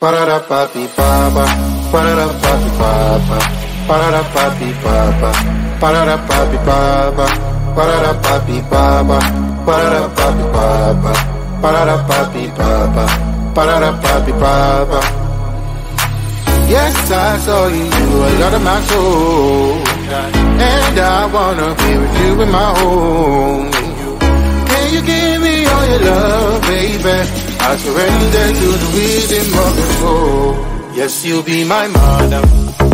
Parara papi papa, parara papi papa, parara papi papa, parara papi papa, parara papi papa, parara papi papa, parara papi papa, parara papi papa. Yes, I saw you, a lot of my soul, and I wanna be with you in my home. Can you give me all your love, baby? I surrender to the rhythm of your soul. Yes, you'll be my mother.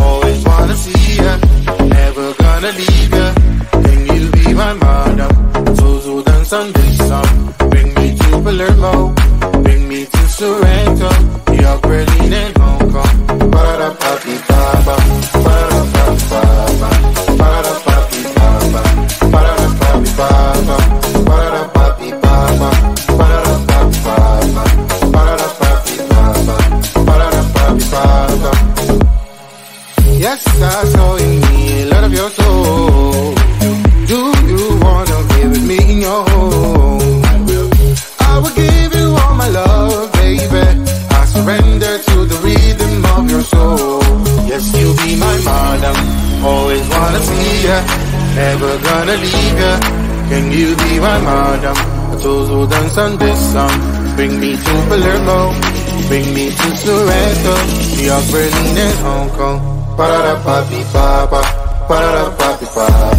Always wanna see ya. Never gonna leave ya. Can you'll be my mother? So, so dance on this song. Bring me to Palermo. Bring me to Sorrento. York, Berlin, and On this song. Bring me to Palermo. Bring me to Sorrento. New York, Berlin, and Hong Kong. Ba-da-da-pa-dee-ba-ba. Ba-da-da-pa-dee-ba-ba.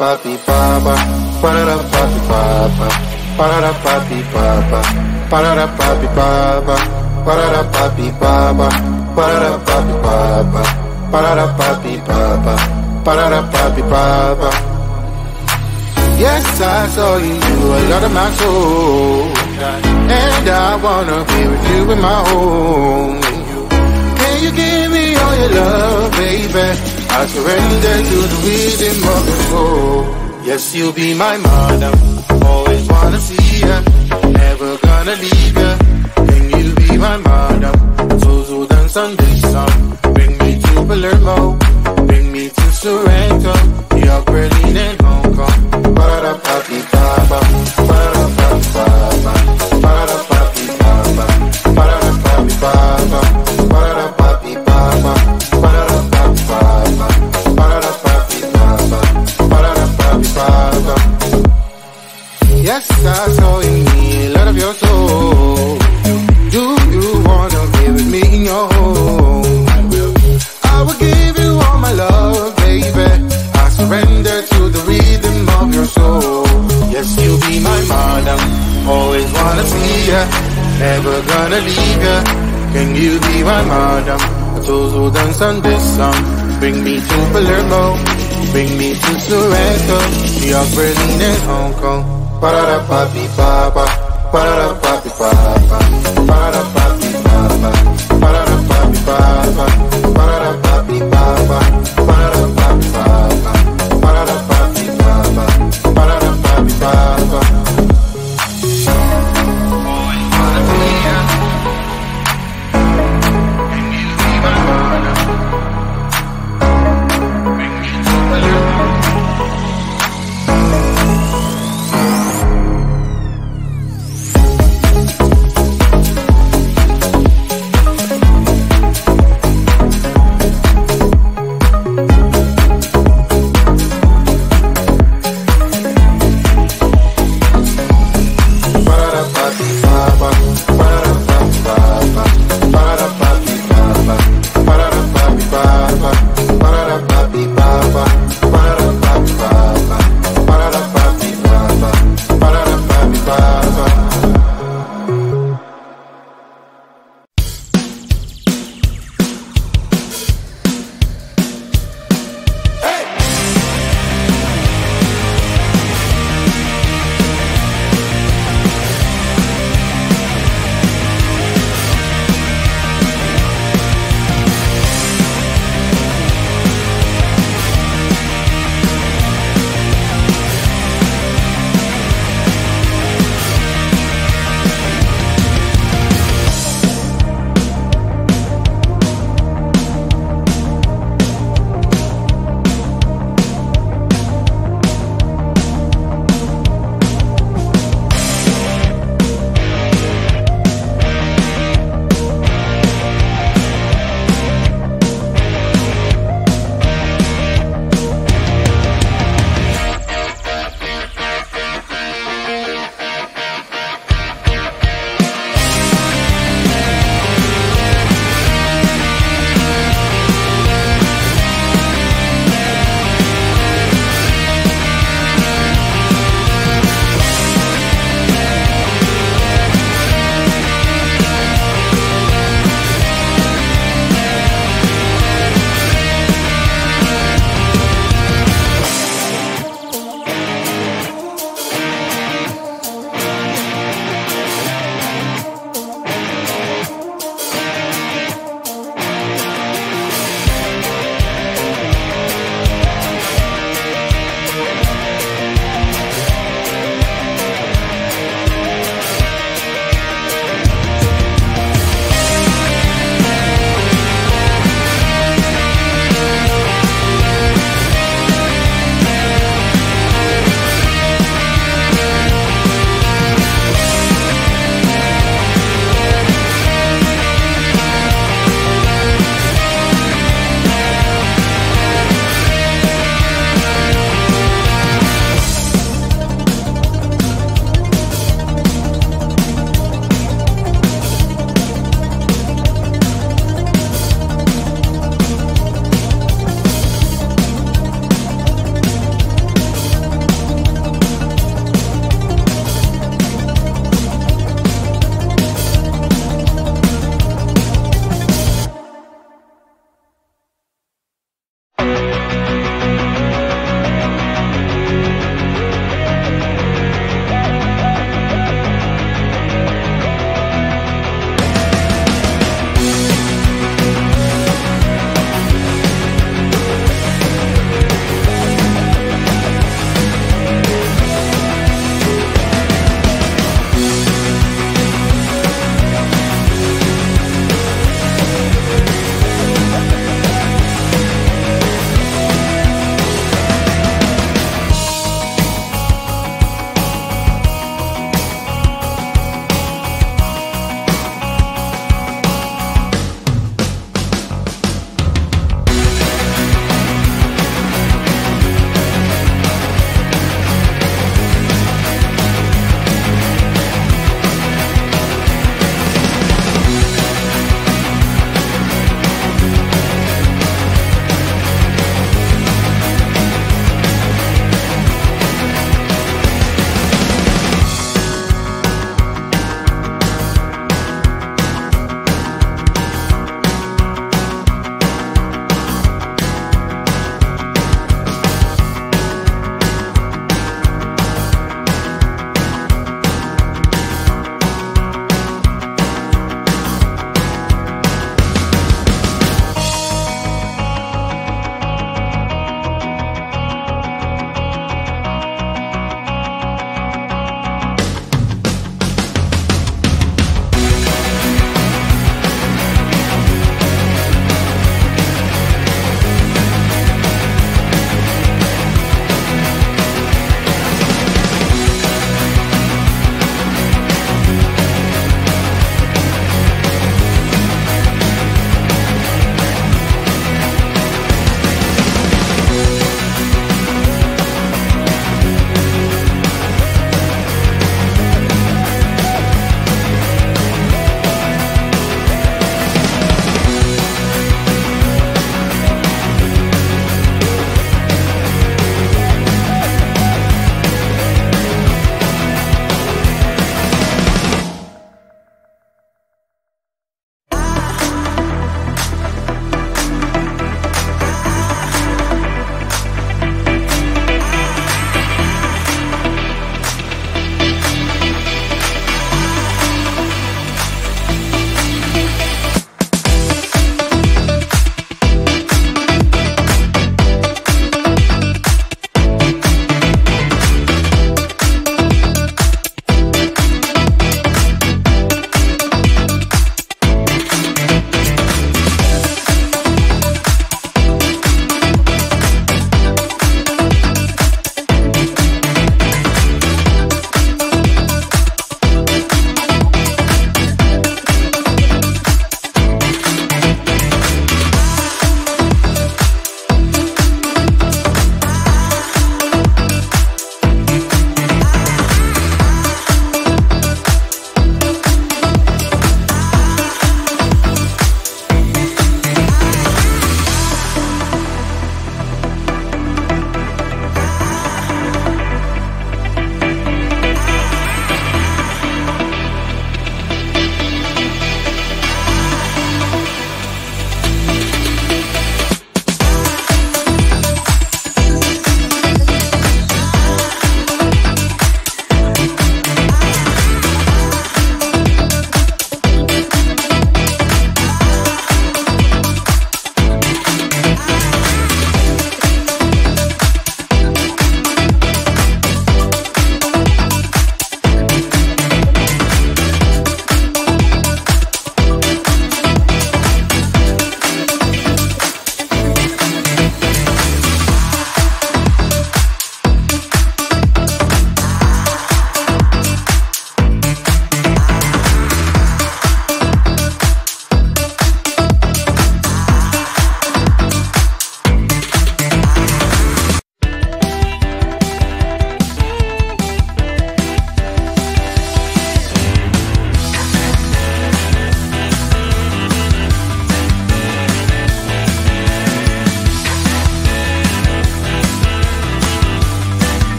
Papi papa, para papi papa, para papi papa, para papi papa, para papi papa, para papi papa, para papi papa, para papi papa. Yes, I saw you, you a lot of my soul, and I wanna be with you in my home. Can you give me all your love, baby? I surrender to the rhythm of your soul. Yes, you'll be my mother. Always wanna see ya. Never gonna leave ya. Can you be my so dance on this song. Bring me to Palermo. Bring me to Sorrento. York, Berlin, and Hong Kong. Ba-da-da-pa-dee-ba-ba. Ya. Can you be my madam? Those who dance on this song. Bring me to Palermo. Bring me to Sorrento. New York, Berlin, and Hong Kong. Ba-da-da-pa-pi, ba-ba.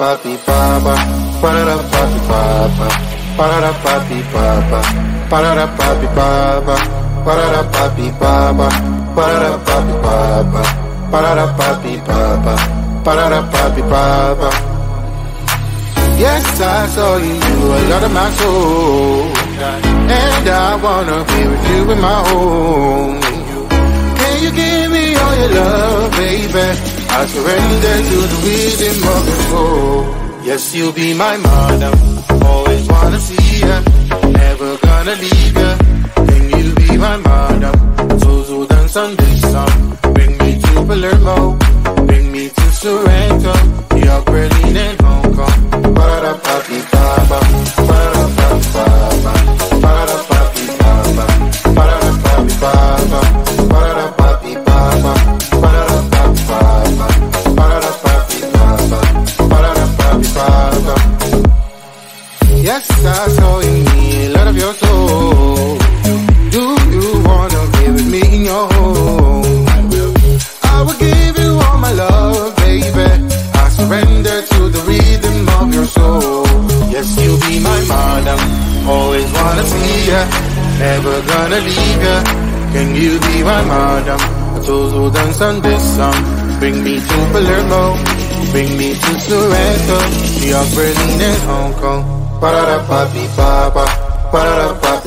Papi papa, parara papi papa, parara papi papa, parara papi papa, parara papi papa, parara papi papa, parara papi papa, parara papi papa. Yes, I saw you, you a lot of my soul, and I wanna be with you in my home. Can you give me all your love, baby? I surrender to the rhythm of your soul. Yes, you'll be my mother. Always wanna see ya. Never gonna leave ya. Can you be my mother? So, so dance on this song. Bring me to Palermo. Bring me to Sorrento. York, Berlin, and Hong Kong. Ba-da-pa-dee-ba-ba. Ba-da-pa-dee-ba-ba. Wanna see ya. Never gonna leave ya. Can you be my madam? Dance on this song. Bring me to Palermo. Bring me to Sorrento. New York, Berlin, and Hong Kong. Ba-da-da-pa-dee-ba-ba. Ba-da-da-pa